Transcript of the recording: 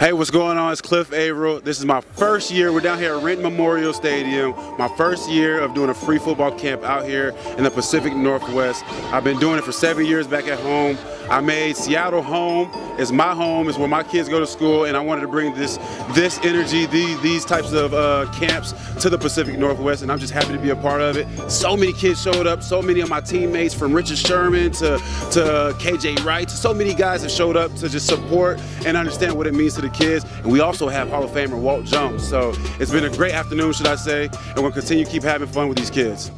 Hey, what's going on? It's Cliff Avril. This is my first year. We're down here at Renton Memorial Stadium. My first year of doing a free football camp out here in the Pacific Northwest. I've been doing it for seven years back at home. I made Seattle home. It's my home. It's where my kids go to school, and I wanted to bring this this energy, these these types of uh, camps to the Pacific Northwest, and I'm just happy to be a part of it. So many kids showed up. So many of my teammates, from Richard Sherman to to KJ Wright, so many guys have showed up to just support and understand what it means to the kids. And we also have Hall of Famer Walt Jones. So it's been a great afternoon, should I say, and we'll continue to keep having fun with these kids.